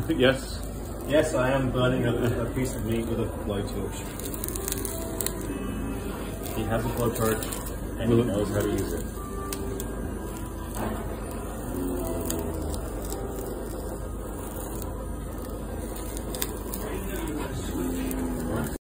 yes. Yes, I am burning a, a piece of meat with a blowtorch. He has a blowtorch and he knows how to use it.